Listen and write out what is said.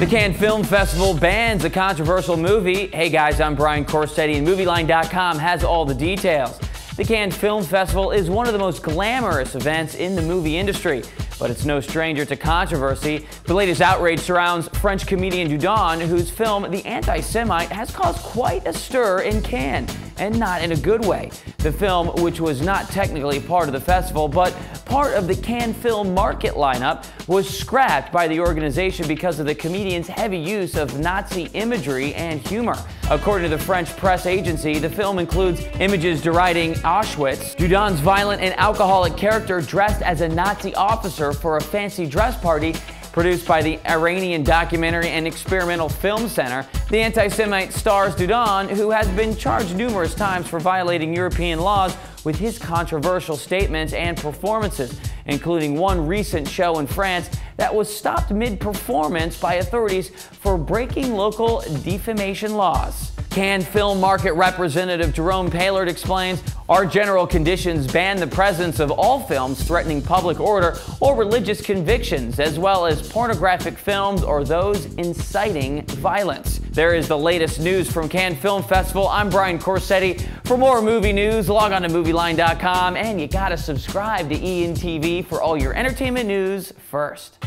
The Cannes Film Festival bans a controversial movie. Hey guys, I'm Brian Corsetti, and MovieLine.com has all the details. The Cannes Film Festival is one of the most glamorous events in the movie industry, but it's no stranger to controversy. The latest outrage surrounds French comedian Dieudonné, whose film The Anti-Semite has caused quite a stir in Cannes, and not in a good way. The film, which was not technically part of the festival, but part of the Cannes film market lineup, was scrapped by the organization because of the comedian's heavy use of Nazi imagery and humor. According to the French press agency, the film includes images deriding Auschwitz, Dieudonné's violent and alcoholic character dressed as a Nazi officer for a fancy dress party, Produced by the Iranian Documentary and Experimental Film Center, the anti Semite stars Dieudonné, who has been charged numerous times for violating European laws with his controversial statements and performances, including one recent show in France that was stopped mid performance by authorities for breaking local defamation laws. Cannes Film Market Representative Jerome Paillard explains our general conditions ban the presence of all films threatening public order or religious convictions, as well as pornographic films or those inciting violence. There is the latest news from Cannes Film Festival. I'm Brian Corsetti. For more movie news, log on to MovieLine.com and you gotta subscribe to ENTV for all your entertainment news first.